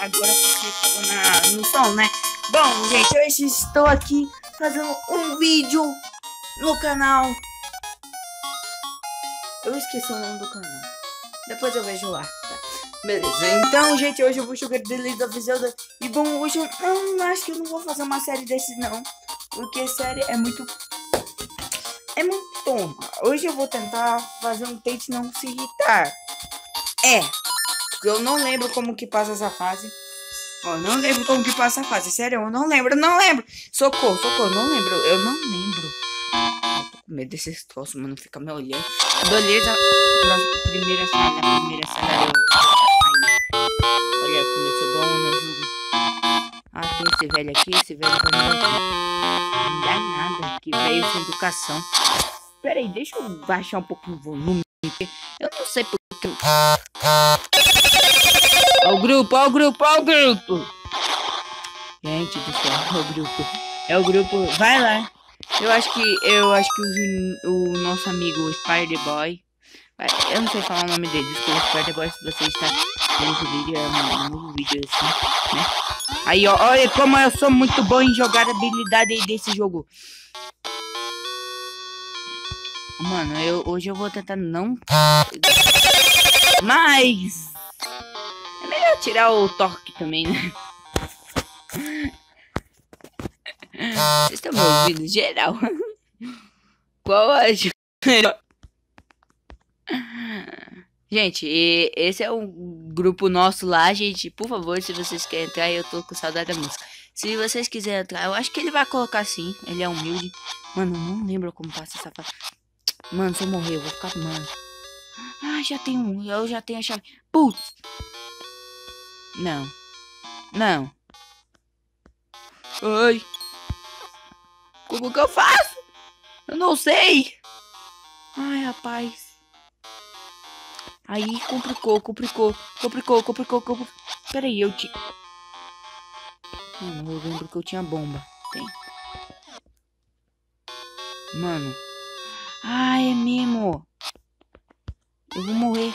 agora porque tava na, no som, né? Bom, gente, hoje estou aqui fazendo um vídeo no canal. Eu esqueci o nome do canal. Depois eu vejo lá, tá? Beleza, então, gente, hoje eu vou jogar The Legend of Zelda. E bom, hoje eu não acho que eu não vou fazer uma série desses, não. Porque série é muito... É muito toma. Hoje eu vou tentar fazer um tente não se irritar. É, eu não lembro como que passa essa fase. Ó, não lembro como que passa a fase. Sério, eu não lembro, não lembro. Socorro, socorro, não lembro. Eu não lembro. Eu tô com medo desses troços, mano. Fica me olhando. Beleza. Primeira sala, primeira sala. Eu... Aí. Olha, começou bom no jogo. Ah, tem esse velho aqui, esse velho vai me Não dá nada. Que veio sem educação. Pera aí, deixa eu baixar um pouco o volume. Eu não sei porque. Ó o grupo, ó o grupo, ó o grupo. Gente do céu, é o grupo. É o grupo. Vai lá. Eu acho que eu acho que o, o nosso amigo Spider Boy. Eu não sei falar o nome dele. Desculpa, Spider Boy, se você está vendo esse vídeo, é um novo vídeo assim, né? Aí, ó, olha como eu sou muito bom em jogar a habilidade desse jogo. Mano, eu, hoje eu vou tentar não... Mas... Melhor tirar o torque também, né? Vocês estão me ouvindo geral? Qual a? Gente, esse é um grupo nosso lá, gente. Por favor, se vocês querem entrar, eu tô com saudade da música. Se vocês quiserem entrar, eu acho que ele vai colocar sim. Ele é humilde. Mano, eu não lembro como passa essa fase. Mano, se eu morrer, eu vou ficar, mano. Ah, já tem um. Eu já tenho a chave. Putz. Não. Não. Oi. Como que eu faço? Eu não sei. Ai, rapaz. Aí, complicou, complicou, complicou, complicou, complicou. Pera aí, eu tinha... Mano, eu lembro que eu tinha bomba. Tem. Mano. Ah, é mesmo. Eu vou morrer.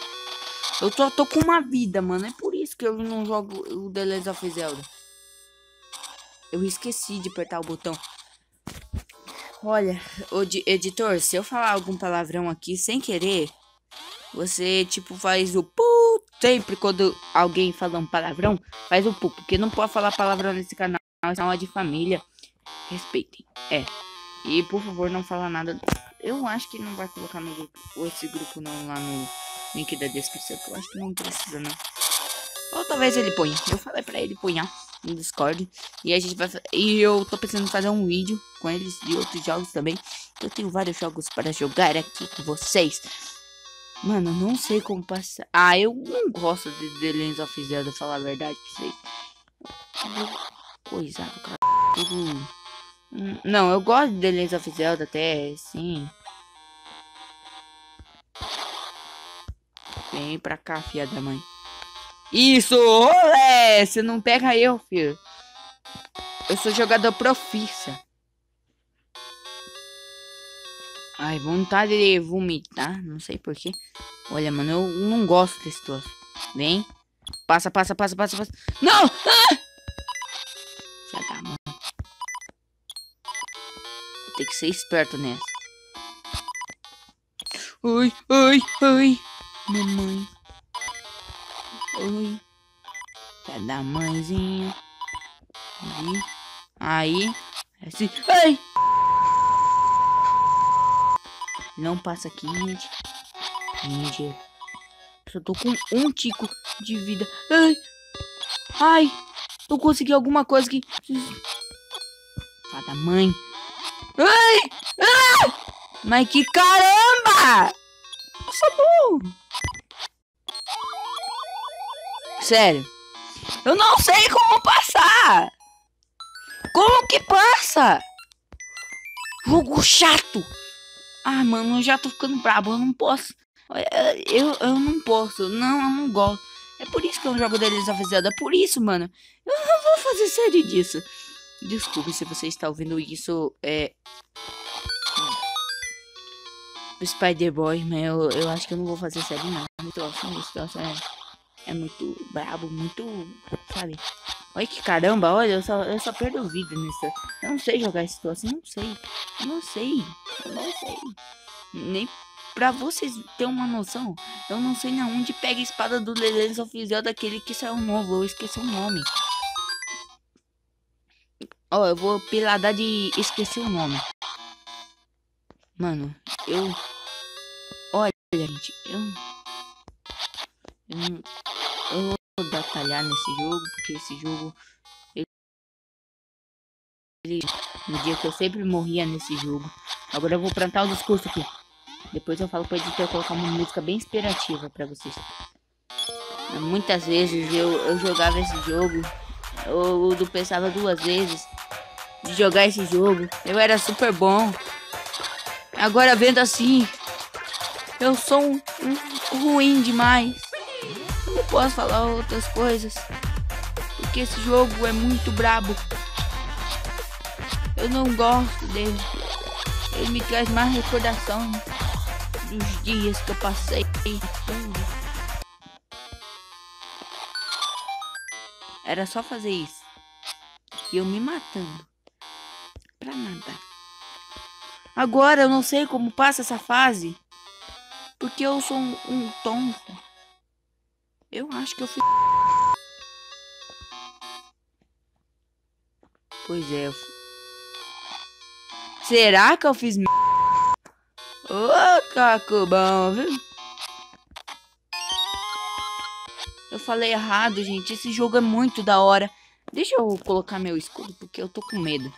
Eu só tô com uma vida, mano. É por que eu não jogo o The Legend of Zelda. Eu esqueci de apertar o botão. Olha, editor, se eu falar algum palavrão aqui sem querer, você, tipo, faz o pu. Sempre quando alguém fala um palavrão, faz o pu. Porque não pode falar palavrão nesse canal. É uma de família. Respeitem. É. E, por favor, não fala nada eu acho que não vai colocar no grupo, esse grupo não lá no link da descrição. Eu acho que não precisa, não. Talvez ele ponha. Eu falei pra ele ponhar no Discord. E a gente vai E eu tô pensando em fazer um vídeo com eles de outros jogos também. Eu tenho vários jogos para jogar aqui com vocês. Mano, não sei como passar. Ah, eu não gosto de The Legends of Zelda, falar a verdade pra vocês. Coisado, cara. Tudo não, eu gosto de The Legend of Zelda até, sim. Vem pra cá, filha da mãe. Isso, olé! Você não pega eu, filho. Eu sou jogador profissa. Ai, vontade de vomitar. Não sei porquê. Olha, mano, eu não gosto desse troço. Vem. Passa, passa, passa, passa, passa. Não! Ah! Tem que ser esperto nessa. Oi, oi, oi. Mamãe. Oi. Cadê a mãezinha? Aí. Aí. Assim. Ai! Não passa aqui, gente. Gente. Só tô com um tico de vida. Ai! Ai! Eu consegui alguma coisa que... Fada mãe. Ai! Ai! Mas que caramba! Nossa, bom! Sério. Eu não sei como passar! Como que passa? Jogo chato! Ah, mano, eu já tô ficando brabo, eu não posso. Eu, eu não posso, não, eu não gosto. É por isso que eu jogo deles avisado, é por isso, mano. Eu não vou fazer série disso. Desculpe se você está ouvindo isso. É. Spider-Boy, mas eu, eu acho que eu não vou fazer série não. Esse troço, esse troço é. muito brabo, muito, sabe? Olha que caramba, olha, eu só, eu só perdo vida nisso. Eu não sei jogar esse assim, não sei. Eu não sei, eu não sei. Nem pra vocês terem uma noção, eu não sei na onde pega a espada do Legends oficial daquele que saiu novo, eu esqueci o nome. Ó, oh, eu vou piladar de esquecer o nome. Mano, eu... Olha, gente, eu... Eu, eu vou batalhar nesse jogo, porque esse jogo... Ele, no dia que eu sempre morria nesse jogo. Agora eu vou plantar o discurso aqui. Depois eu falo pro editor colocar uma música bem inspirativa pra vocês. Muitas vezes eu, eu jogava esse jogo. Eu, eu pensava duas vezes de jogar esse jogo. Eu era super bom. Agora vendo assim, eu sou um, um ruim demais. Posso falar outras coisas. Porque esse jogo é muito brabo. Eu não gosto dele. Ele me traz mais recordação dos dias que eu passei. Era só fazer isso. E eu me matando. Pra nada. Agora eu não sei como passa essa fase. Porque eu sou um, um tonto. Eu acho que eu fiz. Pois é. Será que eu fiz. Ô, oh, caco bom, viu? Eu falei errado, gente. Esse jogo é muito da hora. Deixa eu colocar meu escudo, porque eu tô com medo.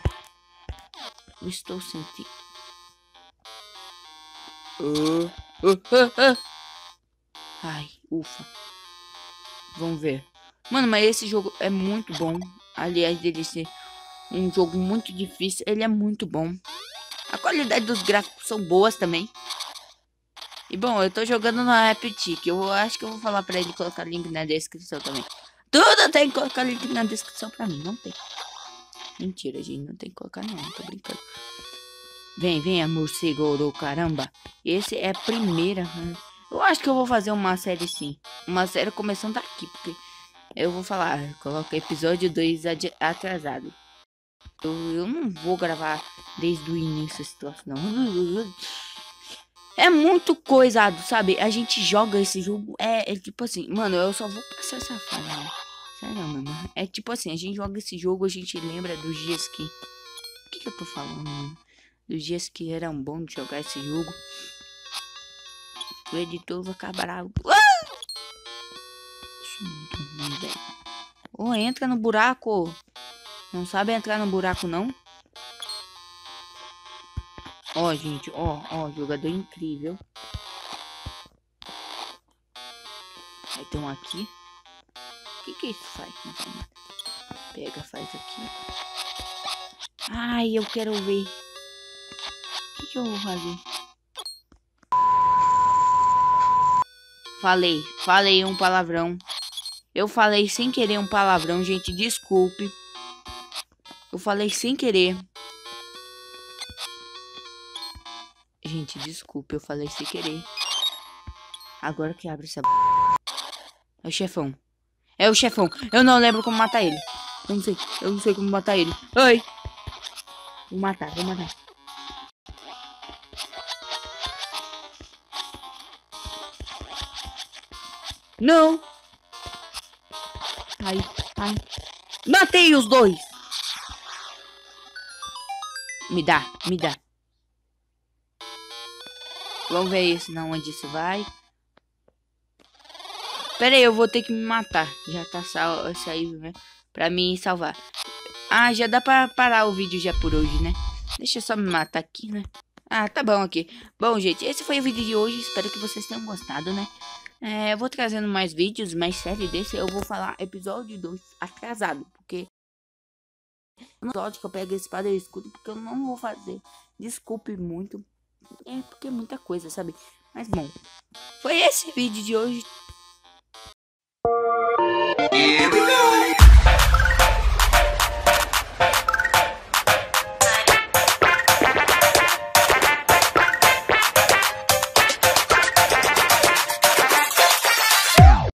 Eu estou sentindo. Uh, uh, uh, Ai, ufa. Vamos ver. Mano, mas esse jogo é muito bom. Aliás, dele ser um jogo muito difícil, ele é muito bom. A qualidade dos gráficos são boas também. E bom, eu tô jogando no Repetic. Eu acho que eu vou falar pra ele colocar link na descrição também. Tudo tem que colocar link na descrição pra mim. Não tem. Mentira, gente. Não tem que colocar não. Tô brincando. Vem, vem, morcego do caramba. Esse é a primeira. Hum. Eu acho que eu vou fazer uma série sim. Uma série começando aqui. Porque eu vou falar. Coloca episódio 2 atrasado. Eu, eu não vou gravar desde o início a situação. É muito coisado, sabe? A gente joga esse jogo. É, é tipo assim, mano, eu só vou passar essa fase. Né? Sério, mano. É tipo assim, a gente joga esse jogo, a gente lembra dos dias que. O que, que eu tô falando, mano? Dos dias que eram bom de jogar esse jogo. O editor vai acabar bravo. É ruim, velho. Ô, entra no buraco. Não sabe entrar no buraco, não? Ó, gente, ó, ó, jogador incrível. Aí tem um aqui. O que que isso faz? Pega, faz aqui. Ai, eu quero ver. O que que eu vou fazer? Falei, falei um palavrão. Eu falei sem querer um palavrão, gente, desculpe. Eu falei sem querer. Gente, desculpa, eu falei sem querer. Agora que abre essa... É o chefão. É o chefão. Eu não lembro como matar ele. Eu não sei. Eu não sei como matar ele. Ai. Vou matar, vou matar. Não. Ai, ai. Matei os dois. Me dá, me dá. Vamos ver isso, não, onde isso vai. Pera aí, eu vou ter que me matar. Já tá sal saindo, né? Pra mim salvar. Ah, já dá pra parar o vídeo já por hoje, né? Deixa eu só me matar aqui, né? Ah, tá bom aqui. Bom, gente, esse foi o vídeo de hoje. Espero que vocês tenham gostado, né? É, eu vou trazendo mais vídeos, mais série desse. Eu vou falar episódio 2 atrasado, porque no episódio que eu pego a espada e escudo, porque eu não vou fazer. Desculpe muito. É porque é muita coisa, sabe? Mas bom, foi esse vídeo de hoje.